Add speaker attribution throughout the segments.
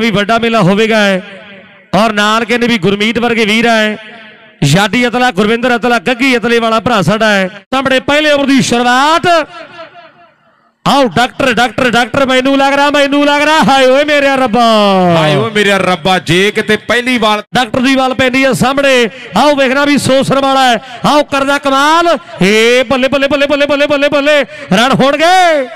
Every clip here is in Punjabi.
Speaker 1: ਵੀ ਵੱਡਾ ਮੇਲਾ ਹੋਵੇਗਾ ਹੈ। ਔਰ ਨਾਲ ਕਹਿੰਦੇ ਵੀ ਗੁਰਮੀਤ ਵਰਗੇ ਵੀਰ ਹੈ। ਯਾਦੀ ਅਤਲਾ ਗੁਰਵਿੰਦਰ ਅਤਲਾ ਗੱਗੀ ਅਤਲੇ ਵਾਲਾ ਭਰਾ ਸਾਡਾ ਹੈ। ਸਾਹਮਣੇ ਪਹਿਲੇ ਓਵਰ ਦੀ ਸ਼ੁਰੂਆਤ। ਆਓ ਡਾਕਟਰ ਡਾਕਟਰ ਡਾਕਟਰ ਮੈਨੂੰ ਲੱਗ ਰਿਹਾ ਮੈਨੂੰ ਲੱਗ ਰਿਹਾ। ਹਾਏ ਓਏ ਮੇਰੇ ਰੱਬਾ।
Speaker 2: ਹਾਏ ਓ ਮੇਰੇ ਰੱਬਾ ਜੇ ਕਿਤੇ ਪਹਿਲੀ ਵਾਰ
Speaker 1: ਡਾਕਟਰ ਦੀ ਵਾਲ ਪੈਂਦੀ ਹੈ ਸਾਹਮਣੇ। ਆਓ ਵੇਖਣਾ ਵੀ ਸੋਸਰ ਵਾਲਾ ਹੈ। ਆਓ ਕਰਦਾ ਕਮਾਲ। ਏ ਬੱਲੇ ਬੱਲੇ ਬੱਲੇ ਬੱਲੇ ਬੱਲੇ ਬੱਲੇ ਬੱਲੇ। ਰਨ ਹੋਣਗੇ।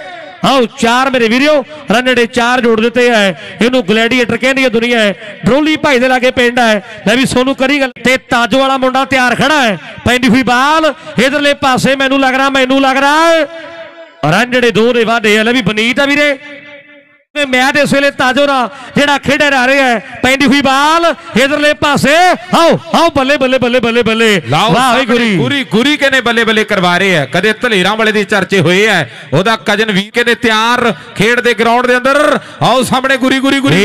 Speaker 1: ਆਓ, ਚਾਰ ਮੇਰੇ ਵੀਰਿਓ ਰਨ ਚਾਰ ਜੋੜ ਦਿੱਤੇ ਹੈ ਇਹਨੂੰ ਗਲੈਡੀਏਟਰ ਕਹਿੰਦੀ ਹੈ ਦੁਨੀਆ ਹੈ। ਡਰੋਲੀ ਭਾਈ ਦੇ ਲਾਗੇ ਪਿੰਡ ਹੈ। ਮੈਂ ਵੀ ਸੋਨੂੰ ਕਰੀ ਗੱਲ। ਤੇ ਤਾਜੋ ਵਾਲਾ ਮੁੰਡਾ ਤਿਆਰ ਖੜਾ ਹੈ। ਪੈਂਦੀ ਹੋਈ ਬਾਲ, ਇਧਰਲੇ ਪਾਸੇ ਮੈਨੂੰ ਲੱਗ ਰਿਹਾ, ਮੈਨੂੰ ਲੱਗ ਰਿਹਾ। ਹੈ ਦੋ ਦੇ ਵਾਦੇ ਆ। ਲੈ ਵੀ ਬਨੀਤ ਆ ਵੀਰੇ। ਮੈਚ ਇਸ ਵੇਲੇ ਤਾਜੋ ਦਾ ਜਿਹੜਾ ਖੇਡਰ ਆ ਰਿਹਾ ਹੈ ਪੈਂਦੀ ਹੋਈ ਬਾਲ ਇਧਰਲੇ ਪਾਸੇ ਆਓ ਆਓ ਬੱਲੇ ਬੱਲੇ ਬੱਲੇ ਬੱਲੇ ਬੱਲੇ। ਵਾਹ ਗੁਰੀ
Speaker 2: ਗੁਰੀ ਗੁਰੀ ਕਹਿੰਦੇ ਬੱਲੇ ਬੱਲੇ ਕਰਵਾ ਰਹੇ ਆ ਕਦੇ ਧਲੇਰਾਂ ਵਾਲੇ ਦੇ ਚਰਚੇ ਹੋਏ ਆ ਉਹਦਾ ਕਜਨ ਵੀ ਕਹਿੰਦੇ ਤਿਆਰ ਖੇਡ ਦੇ ਗਰਾਊਂਡ ਦੇ ਅੰਦਰ। ਆਓ ਸਾਹਮਣੇ ਗੁਰੀ ਗੁਰੀ ਗੁਰੀ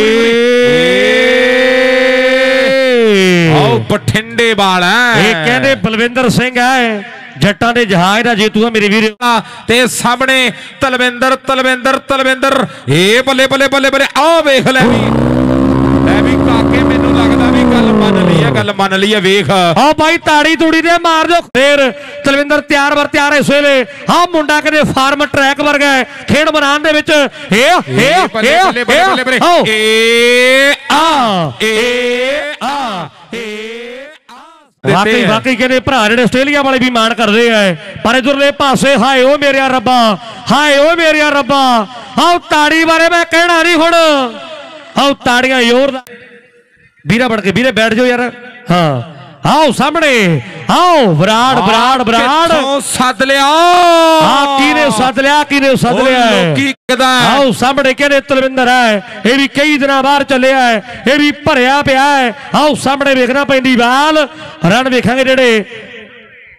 Speaker 2: ਆਓ ਬਠਿੰਡੇ ਵਾਲ ਹੈ।
Speaker 1: ਇਹ ਕਹਿੰਦੇ ਬਲਵਿੰਦਰ ਸਿੰਘ ਹੈ। ਜੱਟਾਂ ਦੇ ਜਹਾਜ਼ ਦਾ ਜੇਤੂ ਆ ਮੇਰੇ ਵੀਰ।
Speaker 2: ਤੇ ਸਾਹਮਣੇ ਤਲਵਿੰਦਰ ਤਲਵਿੰਦਰ ਤਲਵਿੰਦਰ। ਏ ਬੱਲੇ ਬੱਲੇ ਬੱਲੇ ਬੱਲੇ ਆਹ ਵੇਖ ਲੈ ਵੀ। ਲੈ ਵੀ ਕਾਕੇ ਮੈਨੂੰ ਲੱਗਦਾ ਵੀ ਗੱਲ ਮੰਨ ਲਈ ਆ ਗੱਲ ਮੰਨ ਲਈ ਆ ਵੇਖ।
Speaker 1: ਆ ਬਾਈ ਤਾੜੀ ਤੂੜੀ ਦੇ ਮਾਰ ਦਿਓ। ਫੇਰ ਤਲਵਿੰਦਰ ਤਿਆਰ ਵਰ ਤਿਆਰ ਇਸ ਵੇਲੇ। ਆ ਮੁੰਡਾ ਕਹਿੰਦੇ ਫਾਰਮ ਟਰੈਕ ਵਰਗਾ ਹੈ ਖੇਡ ਮੈਦਾਨ ਦੇ ਵਿੱਚ। ਏ ਏ
Speaker 2: ਬੱਲੇ ਏ
Speaker 1: ਆ
Speaker 2: ਏ ਆ।
Speaker 1: ਵਾਕਈ ਵਾਕਈ ਕਹਿੰਦੇ ਭਰਾ ਜਿਹੜੇ ਆਸਟ੍ਰੇਲੀਆ ਵਾਲੇ ਵੀ ਮਾਣ ਕਰਦੇ ਆ। ਪਰ ਇਧਰਲੇ ਪਾਸੇ ਹਾਏ ਓ ਮੇਰਿਆ ਰੱਬਾ ਹਾਏ ਓ ਮੇਰਿਆ ਰੱਬਾ ਆਓ ਤਾੜੀ ਬਾਰੇ ਮੈਂ ਕਹਿਣਾ ਨਹੀਂ ਹੁਣ। ਆਓ ਤਾੜੀਆਂ ਜ਼ੋਰ ਦਾ ਵੀਰਾ ਬਣ ਕੇ ਵੀਰੇ ਬੈਠ ਜਾਓ ਯਾਰ। ਹਾਂ। ਆਓ ਸਾਹਮਣੇ ਆਓ ਵਿਰਾੜ ਵਿਰਾੜ ਵਿਰਾੜ
Speaker 2: ਕਿੱਥੋਂ ਸੱਦ ਲਿਆ?
Speaker 1: ਆ ਕਿਹਨੇ ਸੱਦ ਲਿਆ ਕਿਹਨੇ ਸੱਦ ਲਿਆ? ਹੈ?
Speaker 2: ਲੋਕੀ ਕਦਾ
Speaker 1: ਆਓ ਸਾਹਮਣੇ ਕਹਿੰਦੇ ਤਲਵਿੰਦਰ ਹੈ? ਇਹ ਵੀ ਕਈ ਦਿਨਾਂ ਬਾਹਰ ਚੱਲਿਆ ਹੈ ਇਹ ਵੀ ਭਰਿਆ ਪਿਆ ਹੈ। ਆਓ ਸਾਹਮਣੇ ਵੇਖਣਾ ਪੈਂਦੀ ਬਾਲ ਰਨ ਵੇਖਾਂਗੇ ਜਿਹੜੇ।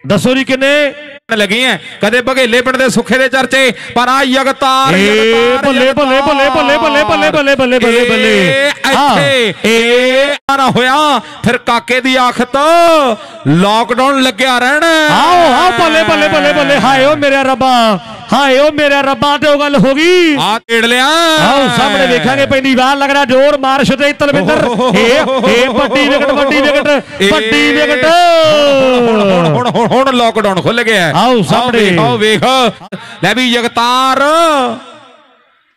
Speaker 1: ਦੱਸੋ ਜੀ ਕਿੰਨੇ?
Speaker 2: ਲੱਗੀ ਐ ਕਦੇ ਬਘੇਲੇ ਪਿੰਡ ਦੇ ਸੁੱਖੇ ਦੇ ਚਰਚੇ ਪਰ ਆ ਯਗਤਾਰ
Speaker 1: ਬੱਲੇ ਬੱਲੇ ਬੱਲੇ ਬੱਲੇ ਬੱਲੇ ਬੱਲੇ ਬੱਲੇ ਬੱਲੇ ਬੱਲੇ ਬੱਲੇ। ਹਾਂ।
Speaker 2: ਇੱਥੇ ਏ ਨਾ ਹੋਇਆ ਫਿਰ ਕਾਕੇ ਦੀ ਆਖਤ ਲਾਕਡਾਊਨ ਲੱਗਿਆ ਰਹਿਣਾ।
Speaker 1: ਆਓ ਆਓ ਬੱਲੇ ਬੱਲੇ ਬੱਲੇ ਬੱਲੇ ਹਾਏ ਓ ਮੇਰੇ ਰੱਬਾ ਹਾਏ ਓ ਮੇਰੇ ਰੱਬਾ ਤੇ ਉਹ ਗੱਲ ਹੋ ਗਈ।
Speaker 2: ਆ ਤੇੜ ਲਿਆ।
Speaker 1: ਆਓ ਸਾਹਮਣੇ ਵੇਖਾਂਗੇ ਪੈਂਦੀ ਬਾਲ ਲੱਗ ਰਿਹਾ ਜ਼ੋਰ ਮਾਰਸ਼ ਤੇ ਤਲਵਿੰਦਰ ਇਹ ਇਹ ਵੱਡੀ ਵਿਕਟ ਵੱਡੀ ਵਿਕਟ ਵੱਡੀ ਵਿਕਟ
Speaker 2: ਹੁਣ ਹੁਣ ਹੁਣ ਹੁਣ ਲਾਕਡਾਊਨ ਖੁੱਲ ਗਿਆ।
Speaker 1: ਆਓ ਸਾਹਮਣੇ।
Speaker 2: ਆਓ ਵੇਖ। ਲੈ ਵੀ ਯਗਤਾਰ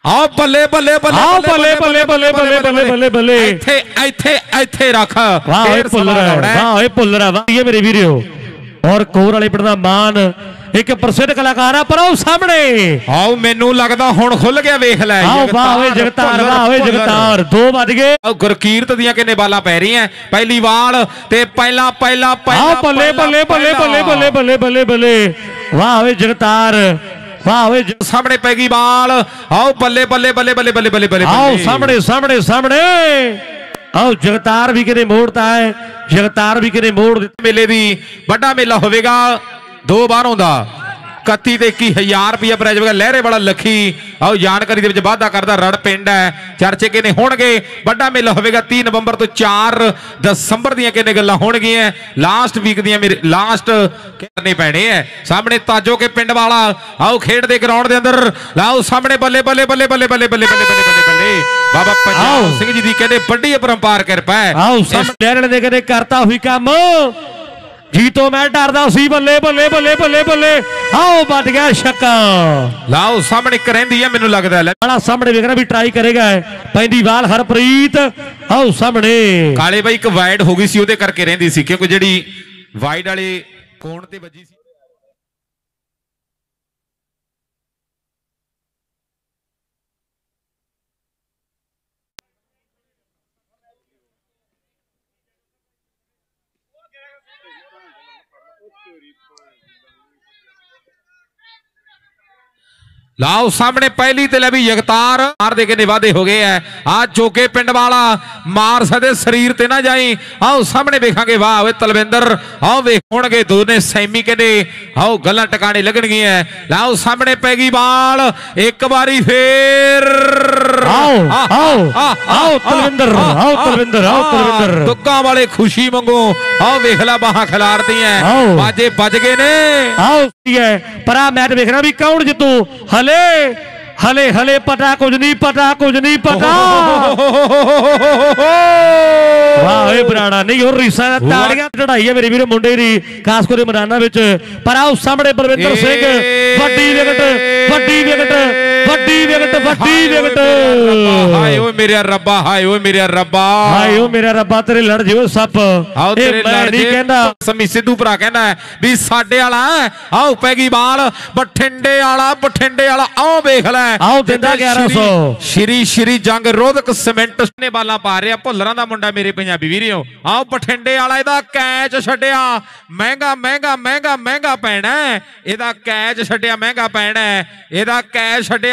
Speaker 2: ਆਓ ਬੱਲੇ ਬੱਲੇ ਬੱਲੇ
Speaker 1: ਆਓ ਬੱਲੇ ਬੱਲੇ ਬੱਲੇ ਬੱਲੇ ਬੱਲੇ ਬੱਲੇ ਬੱਲੇ
Speaker 2: ਇੱਥੇ ਇੱਥੇ ਇੱਥੇ ਰੱਖ
Speaker 1: ਵਾਹ ਓਏ
Speaker 2: ਹੈ।
Speaker 1: ਵਾਹ ਓਏ ਪੁੱਲਰ ਆ ਵਾਹ ਇਹ ਮੇਰੇ ਵੀਰਿਓ ਔਰ ਕੋਰ ਵਾਲੇ ਪਿੰਡ ਦਾ ਮਾਨ ਇੱਕ ਪ੍ਰਸਿੱਧ ਕਲਾਕਾਰ ਆ ਪਰ ਉਹ ਸਾਹਮਣੇ
Speaker 2: ਆਓ ਮੈਨੂੰ ਲੱਗਦਾ ਹੁਣ ਖੁੱਲ ਗਿਆ ਵੇਖ ਲੈ
Speaker 1: ਆਓ ਵਾਹ ਓਏ ਜਗਤਾਰ ਵਾਹ ਓਏ ਜਗਤਾਰ ਦੋ ਵੱਜ ਗਏ
Speaker 2: ਆਓ ਗੁਰਕੀਰਤ ਦੀਆਂ ਕਿੰਨੇ ਬਾਲਾਂ ਪੈ ਰਹੀਆਂ ਪਹਿਲੀ ਵਾਲ ਤੇ ਪਹਿਲਾ ਪਹਿਲਾ ਪਹਿਲਾ
Speaker 1: ਆਓ ਬੱਲੇ ਬੱਲੇ ਬੱਲੇ ਬੱਲੇ ਬੱਲੇ ਬੱਲੇ ਬੱਲੇ ਬੱਲੇ ਵਾਹ ਓਏ ਜਗਤਾਰ ਵਾਹ ਜਗ-
Speaker 2: ਸਾਹਮਣੇ ਪੈ ਗਈ ਬਾਲ ਆਓ ਬੱਲੇ ਬੱਲੇ ਬੱਲੇ ਬੱਲੇ ਬੱਲੇ ਬੱਲੇ ਬੱਲੇ
Speaker 1: ਆਓ। ਸਾਹਮਣੇ ਸਾਹਮਣੇ ਸਾਹਮਣੇ। ਆਓ ਜਗਤਾਰ ਵੀ ਕਿਤੇ ਮੋੜਤਾ ਹੈ ਜਗਤਾਰ ਵੀ ਕਿਤੇ ਮੋੜ ਦਿੱਤਾ।
Speaker 2: ਮੇਲੇ ਦੀ ਵੱਡਾ ਮੇਲਾ ਹੋਵੇਗਾ ਦੋ ਬਾਹਰੋਂ ਦਾ। 31 ਤੇ 21000 ਰੁਪਏ ਪ੍ਰਾਈਜ਼ ਹੋਵੇਗਾ ਲਹਿਰੇ ਵਾਲਾ ਲੱਖੀ। ਆਓ ਜਾਣਕਾਰੀ ਦੇ ਵਿੱਚ ਵਾਅਦਾ ਕਰਦਾ ਰੜ ਪਿੰਡ ਹੈ। ਚਰਚੇ ਕਿਨੇ ਹੋਣਗੇ? ਵੱਡਾ ਮੇਲਾ ਹੋਵੇਗਾ 3 ਨਵੰਬਰ ਤੋਂ 4 ਦਸੰਬਰ ਦੀਆਂ ਕਿਨੇ ਗੱਲਾਂ ਹੋਣਗੀਆਂ? ਲਾਸਟ ਵੀਕ ਦੀਆਂ ਮੇਰੇ ਲਾਸਟ ਕਰਨੇ ਪੈਣੇ ਐ? ਸਾਹਮਣੇ ਤਾਜੋ ਕੇ ਪਿੰਡ ਵਾਲਾ। ਆਓ ਖੇਡ ਦੇ ਗਰਾਊਂਡ ਦੇ ਅੰਦਰ। ਲਾਓ ਸਾਹਮਣੇ ਬੱਲੇ ਬੱਲੇ ਬੱਲੇ ਬੱਲੇ ਬੱਲੇ ਬੱਲੇ ਬੱਲੇ ਬੱਲੇ ਬੱਲੇ ਬੱਲੇ। ਬਾਬਾ ਪੰਜਾਬ। ਸਿੰਘ ਜੀ ਦੀ ਕਹਿੰਦੇ ਵੱਡੀ ਅਪਰੰਪਾਰ ਕਿਰਪਾ ਹੈ।
Speaker 1: ਆਓ ਸਾਹਮਣੇ ਦੇ ਕਹਿੰਦੇ ਕਰਤਾ ਹੋਈ ਕੰਮ। ਜੀਤੋ ਮੈਂ ਡਰਦਾ ਸੀ ਬੱਲੇ ਬੱਲੇ ਬੱਲੇ ਬੱਲੇ ਬੱਲੇ। ਆਓ ਵੱਜ ਗਿਆ ਛੱਕਾ
Speaker 2: ਲਾਓ ਸਾਹਮਣੇ ਇੱਕ ਰਹਿੰਦੀ ਹੈ ਮੈਨੂੰ ਲੱਗਦਾ ਲੈ।
Speaker 1: ਵਾਲਾ ਸਾਹਮਣੇ ਵੇਖਣਾ ਵੀ ਟਰਾਈ ਕਰੇਗਾ। ਪੈਂਦੀ ਵਾਲ ਹਰਪ੍ਰੀਤ। ਆਓ ਸਾਹਮਣੇ।
Speaker 2: ਕਾਲੇ ਬਾਈ ਇੱਕ ਵਾਈਡ ਹੋ ਗਈ ਸੀ ਉਹਦੇ ਕਰਕੇ ਰਹਿੰਦੀ ਸੀ ਕਿਉਂਕਿ ਜਿਹੜੀ ਵਾਈਡ ਵਾਲੇ ਕੋਣ ਤੇ ਵੱਜੀ ਸੀ। teoria ਲਾਓ ਸਾਹਮਣੇ ਪਹਿਲੀ ਤੇ ਲੈ ਵੀ ਯਗਤਾਰ ਮਾਰ ਦੇ ਕੇ ਨਿਵਾਦੇ ਹੋ ਗਏ ਐ। ਆ ਚੋਕੇ ਪਿੰਡ ਵਾਲਾ ਮਾਰ ਸਦੇ ਸਰੀਰ ਤੇ ਨਾ ਜਾਈ। ਆਓ ਸਾਹਮਣੇ ਵੇਖਾਂਗੇ ਵਾਹ ਓਏ ਤਲਵਿੰਦਰ ਆਓ ਵੇਖ ਹੋਣਗੇ ਦੋਨੇ ਸੈਮੀ ਕਹਿੰਦੇ ਆਓ ਗੱਲਾਂ ਟਿਕਾਣੇ ਲੱਗਣਗੀਆਂ ਲਾਓ ਸਾਹਮਣੇ ਪੈ ਗਈ ਬਾਲ ਇੱਕ ਵਾਰੀ ਫੇਰ।
Speaker 1: ਆਓ, ਆਓ, ਆਓ ਤਲਵਿੰਦਰ, ਆਓ ਤਲਵਿੰਦਰ, ਆਓ ਤਲਵਿੰਦਰ।
Speaker 2: ਦੁੱਗਾਂ ਵਾਲੇ ਖੁਸ਼ੀ ਮੰਗੋ ਆਓ ਵੇਖ ਲੈ ਬਾਹਾਂ ਖਿਲਾਰਦੀਆਂ। ਬਾਜੇ ਵੱਜ ਗਏ ਨੇ।
Speaker 1: ਆਓ ਪਰ ਆ ਮੈਚ ਵੇਖਣਾ ਵੀ ਕੌਣ ਜਿੱਤੂ? ਹਲੇ ਹਲੇ ਹਲੇ ਪਤਾ ਕੁਝ ਨਹੀਂ ਪਤਾ ਕੁਝ ਨਹੀਂ ਪਤਾ। ਵਾਹ ਓਏ ਬਰਾੜਾ ਨਹੀਂ ਉਹ ਰੀਸਾ ਦਾ ਤਾੜੀਆਂ ਚੜਾਈ ਹੈ ਮੇਰੇ ਵੀਰੇ ਮੁੰਡੇ ਦੀ ਖਾਸ ਕਰਕੇ ਮੈਦਾਨਾਂ ਵਿੱਚ। ਪਰ ਆਓ ਸਾਹਮਣੇ ਬਲਵਿੰਦਰ ਸਿੰਘ ਵੱਡੀ ਵਿਕਟ ਵੱਡੀ ਵਿਕਟ। ਵੱਡੀ ਵਿਕਟ ਵੱਡੀ ਵਿਕਟ
Speaker 2: ਹਾਏ ਓਏ ਮੇਰੇ ਰੱਬਾ ਹਾਏ ਓਏ ਮੇਰੇ ਰੱਬਾ।
Speaker 1: ਹਾਏ ਓ ਮੇਰਾ ਰੱਬਾ ਤੇਰੇ ਲੜ ਜਿਓ ਸੱਪ।
Speaker 2: ਆਓ ਤੇਰੇ ਲੜ
Speaker 1: ਨਹੀਂ ਕਹਿੰਦਾ।
Speaker 2: ਸਮੀ ਸਿੱਧੂ ਭਰਾ ਕਹਿੰਦਾ ਵੀ ਸਾਡੇ ਵਾਲਾ। ਆਓ ਪੈ ਗਈ ਬਾਲ ਬਠਿੰਡੇ ਵਾਲਾ ਬਠਿੰਡੇ ਵਾਲਾ ਆਓ ਵੇਖ ਲੈ।
Speaker 1: ਆਓ ਦਿੰਦਾ
Speaker 2: ਜਿੱਦਾਂ
Speaker 1: 1100
Speaker 2: ਸ਼੍ਰੀ ਸ਼੍ਰੀ ਜੰਗ ਰੋਧਕ ਸਿਮੈਂਟ ਨੇ ਬਾਲਾਂ ਪਾ ਰਿਹਾ ਭੁੱਲਰਾਂ ਦਾ ਮੁੰਡਾ ਮੇਰੇ ਪੰਜਾਬੀ ਵੀਰਿਓ। ਆਓ ਬਠਿੰਡੇ ਵਾਲਾ ਇਹਦਾ ਕੈਚ ਛੱਡਿਆ। ਮਹਿੰਗਾ ਮਹਿੰਗਾ ਮਹਿੰਗਾ ਮਹਿੰਗਾ ਪੈਣਾ। ਇਹਦਾ ਕੈਚ ਛੱਡਿਆ ਮਹਿੰਗਾ ਪੈਣਾ। ਇਹਦਾ ਕੈਚ ਛੱਡਿਆ।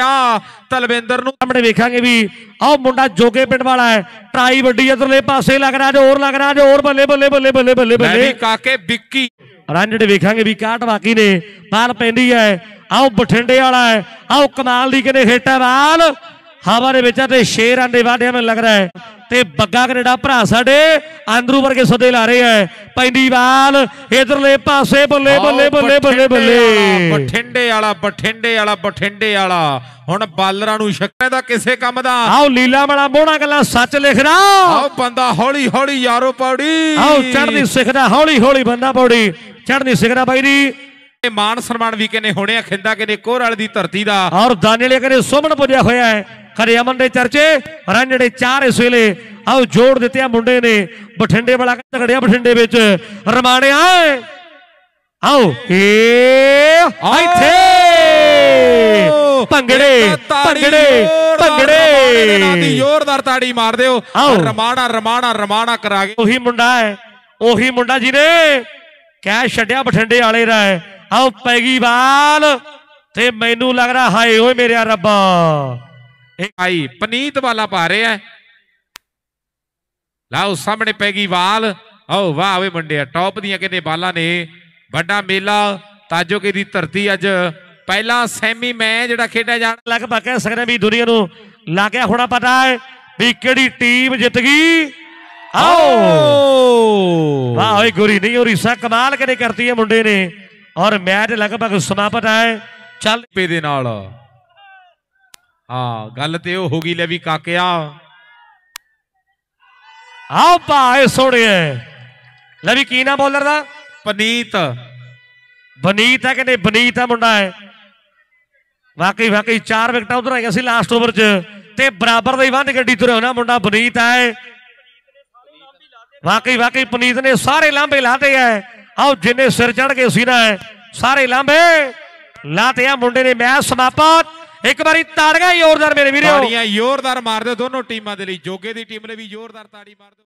Speaker 2: ਤਲਵਿੰਦਰ ਨੂੰ
Speaker 1: ਸਾਹਮਣੇ ਵੇਖਾਂਗੇ ਵੀ ਆਹ ਮੁੰਡਾ ਜੋਗੇ ਪਿੰਡ ਵਾਲਾ ਹੈ। ਟਰਾਈ ਵੱਡੀ ਇਧਰਲੇ ਪਾਸੇ ਲੱਗ ਰਿਹਾ ਜੋ ਹੋਰ ਲੱਗ ਰਿਹਾ ਜੋ ਹੋਰ ਬੱਲੇ ਬੱਲੇ ਬੱਲੇ ਬੱਲੇ ਬੱਲੇ
Speaker 2: ਮੈਂ ਵੀ
Speaker 1: ਬੱਲੇ
Speaker 2: ਕਾਕੇ ਵਿੱਕੀ।
Speaker 1: ਰਨ ਜਿਹੜੇ ਵੇਖਾਂਗੇ ਵੀ ਕਾਟ ਵਾਕੀ ਨੇ। ਬਾਲ ਪੈਂਦੀ ਹੈ। ਆਓ ਬਠਿੰਡੇ ਵਾਲਾ ਹੈ। ਆਓ ਕਮਾਲ ਦੀ ਕਿਨੇ ਹਿੱਟ ਹੈ ਬਾਲ। ਹਵਾ ਦੇ ਵਿੱਚ ਤੇ ਸ਼ੇਰ ਆਂਡੇ ਵਾਢਿਆ ਮੈਨੂੰ ਲੱਗ ਰਿਹਾ ਹੈ। ਤੇ ਬੱਗਾ ਕੈਨੇਡਾ ਭਰਾ ਸਾਡੇ ਆਂਦਰੂ ਵਰਗੇ ਸੱਦੇ ਲਾ ਰਹੇ ਹੈ। ਪੈਂਦੀ ਬਾਲ ਇਧਰਲੇ ਪਾਸੇ ਬੱਲੇ ਬੱਲੇ ਬੱਲੇ ਬੱਲੇ ਬੱਲੇ।
Speaker 2: ਬਠਿੰਡੇ ਵਾਲਾ ਬਠਿੰਡੇ ਵਾਲਾ ਬਠਿੰਡੇ ਵਾਲਾ। ਹੁਣ ਬਾਲਰਾਂ ਨੂੰ ਸ਼ੱਕਾਂ ਦਾ ਕਿਸੇ ਕੰਮ ਦਾ।
Speaker 1: ਆਓ ਲੀਲਾ ਵਾਲਾ ਮੋਹਣਾ ਗੱਲਾਂ ਸੱਚ ਲਿਖਦਾ।
Speaker 2: ਆਓ ਬੰਦਾ ਹੌਲੀ ਹੌਲੀ ਯਾਰੋ ਪੌੜੀ।
Speaker 1: ਆਓ ਚੜ੍ਹਦੀ ਸਿੱਖਦਾ ਹੌਲੀ ਹੌਲੀ ਬੰਦਾ ਪੌੜੀ। ਚੜ੍ਹਦੀ ਸਿੱਖਦਾ ਬਾਈ ਜੀ।
Speaker 2: ਇਹ ਮਾਨ ਸਨਮਾਨ ਵੀ ਕਿਨੇ ਹੋਣੇ ਆ ਖਿੰਦਾ ਕਿਨੇ ਕੋਰ ਵਾਲੇ ਦੀ ਧਰਤੀ ਦਾ।
Speaker 1: ਔਰ ਦਾਨੇ ਵਾਲੇ ਕਰੇ ਸੁਮਨ ਪੁੱਜਿਆ ਹੋਇਆ ਹੈ। ਖਰੇ ਅਮਨ ਦੇ ਚਰਚੇ ਰਨ ਜਿਹੜੇ ਚਾਰ ਇਸ ਵੇਲੇ ਆਓ ਜੋੜ ਦਿੱਤੇ ਆ ਮੁੰਡੇ ਨੇ ਬਠਿੰਡੇ ਵਾਲਾ ਤਗੜਿਆ ਬਠਿੰਡੇ ਵਿੱਚ ਰਮਾਣਿਆ ਆਓ ਏ ਇੱਥੇ। ਭੰਗੜੇ ਭੰਗੜੇ
Speaker 2: ਰਮਾਣੇ ਦੇ ਨਾਂ ਦੀ
Speaker 1: ਭੰਗੜੇ
Speaker 2: ਜ਼ੋਰਦਾਰ ਤਾੜੀ ਮਾਰ ਦਿਓ। ਰਮਾਣਾ ਰਮਾਣਾ ਰਮਾਣਾ ਕਰਾ ਕੇ।
Speaker 1: ਉਹੀ ਮੁੰਡਾ ਹੈ ਉਹੀ ਮੁੰਡਾ ਜਿਹਨੇ ਕਹਿ ਛੱਡਿਆ ਬਠਿੰਡੇ ਵਾਲੇ ਦਾ ਆਓ ਪੈ ਗਈ ਬਾਲ ਤੇ ਮੈਨੂੰ ਲੱਗ ਰਿਹਾ ਹਾਏ ਓਏ ਮੇਰੇ ਰੱਬਾ। ਇਹ
Speaker 2: ਆਈ ਪਨੀਤ ਵਾਲਾ ਪਾ ਰਿਹਾ। ਲਓ ਸਾਹਮਣੇ ਪੈ ਗਈ ਵਾਲ। ਆਓ ਵਾਹ ਓਏ ਮੁੰਡਿਆ ਟੌਪ ਦੀਆਂ ਕਿਨੇ ਬਾਲਾਂ ਨੇ। ਵੱਡਾ ਮੇਲਾ ਤਾਜੋਕੇ ਦੀ ਧਰਤੀ ਅੱਜ। ਪਹਿਲਾ ਸੈਮੀ ਮੈਂ ਜਿਹੜਾ ਖੇਡਿਆ ਜਾਣਾ।
Speaker 1: ਲਗਭਗ ਕਹਿ ਸਕਦੇ ਵੀ ਦੁਨੀਆ ਨੂੰ ਲੱਗਿਆ ਹੋਣਾ ਪਤਾ ਹੈ ਵੀ ਕਿਹੜੀ ਟੀਮ ਜਿੱਤ ਗਈ। ਆਓ! ਵਾਹ ਓਏ ਗੁਰੀ ਨਹੀਂ ਹੋਰੀ ਸਾ ਕਮਾਲ ਕਰੇ ਕਰਤੀ ਹੈ ਮੁੰਡੇ ਨੇ। ਔਰ ਮੈਚ ਲਗਭਗ ਸਮਾਪਤ ਹੈ। ਚੱਲ
Speaker 2: ਪੇ ਦੇ ਨਾਲ। ਹਾਂ ਗੱਲ ਤੇ ਉਹ ਹੋ ਗਈ ਲੈ ਵੀ ਕਾਕਿਆ।
Speaker 1: ਆਓ ਭਾਏ ਸੋਹਣਿਆ ਲੈ ਵੀ ਕੀ ਨਾ ਬੋਲਰ ਦਾ?
Speaker 2: ਪਨੀਤ।
Speaker 1: ਬਨੀਤ ਹੈ ਕਹਿੰਦੇ ਬਨੀਤ ਹੈ ਮੁੰਡਾ ਹੈ ਵਾਕਈ ਵਾਕਈ ਚਾਰ ਵਿਕਟਾਂ ਉਧਰ ਆਈਆਂ ਸੀ ਲਾਸਟ ਓਵਰ 'ਚ ਤੇ ਬਰਾਬਰ ਦਾ ਹੀ ਵੰਡ ਗੱਡੀ ਤੁਰਿਆ ਹੋਣਾ ਮੁੰਡਾ ਬਨੀਤ ਹੈ। ਵਾਕਈ ਵਾਕਈ ਪਨੀਤ ਨੇ ਸਾਰੇ ਲਾਂਬੇ ਲਾਤੇ ਹੈ ਆਓ ਜਿੰਨੇ ਸਿਰ ਚੜ ਗਏ ਸੀ ਨਾ ਸਾਰੇ ਲਾਂਬੇ ਲਾਤੇ ਆ ਮੁੰਡੇ ਨੇ ਮੈਚ ਸਮਾਪਤ। ਇੱਕ ਵਾਰੀ ਤਾੜੀਆਂ ਜ਼ੋਰਦਾਰ ਮੇਰੇ ਵੀਰੋ।
Speaker 2: ਤਾੜੀਆਂ ਜ਼ੋਰਦਾਰ ਮਾਰ ਦਿਓ ਦੋਨੋਂ ਟੀਮਾਂ ਦੇ ਲਈ। ਜੋਗੇ ਦੀ ਟੀਮ ਨੇ ਵੀ ਜ਼ੋਰਦਾਰ ਤਾੜੀ ਮਾਰ ਦਿਓ।